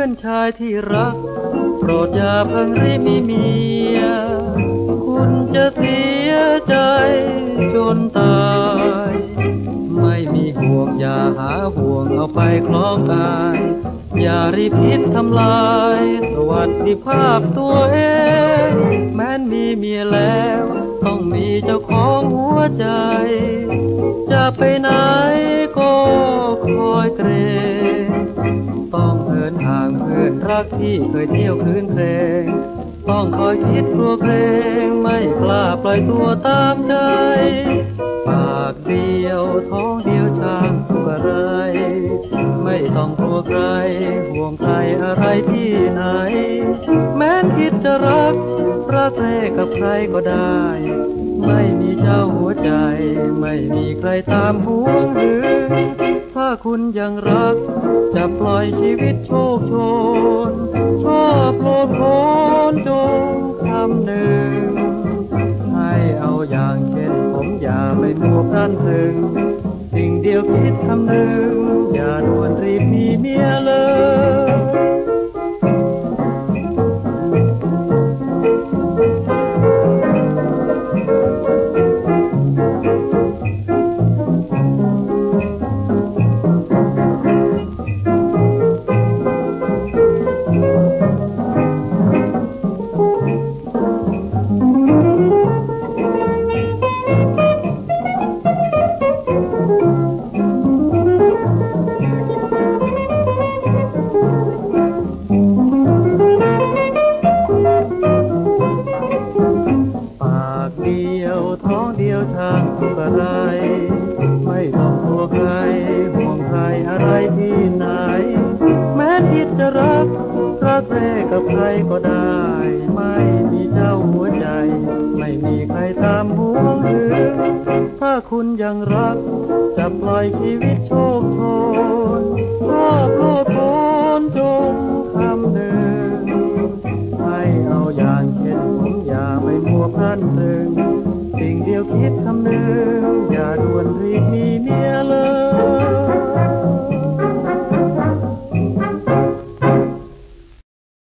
ื่อนชายที่รัก โปรดอย่าเพิ่งรีบมีเมีย คุณจะเสียใจจนตาย ไม่มีห่วงอย่าหาห่วงเอาไปคล้องกายอย่ารีบคิดทำลาย สวัสดิภาพตัวเอง แม้นมีเมียแล้ว ต้องมีเจ้าของหัวใจ จะไปไหน รักที่เคยเที่ยวคืนเพลง ต้องคอยคิดกลัวเกรงไม่กล้าปล่อยตัวตามใจ ปากเดียวท้องเดียวช่างสุขอะไร ไม่ต้องกลัวใคร ห่วงใครอะไรที่ไหน แม้นคิดจะรักรักแท้กับใครก็ได้ ไม่มีเจ้าหัวใจ ไม่มีใครตามห่วงหรือถ้าคุณยังรัก จะปล่อยชีวิตโชคโชนันถึงสิ่งเดียวคิดคำหนึ่งอย่าด่วนรีบมีเมียเลย เดียวท้องเดียวช่างสุขอะไร ไม่ต้องกลัวใครห่วงใครอะไรที่ไหน แม้คิดจะรักรักแรกกับใครก็ได้ ไม่มีเจ้าหัวใจ ไม่มีใครตามห่วงหรือ ถ้าคุณยังรัก จะปล่อยชีวิตโช he'll get some nerve.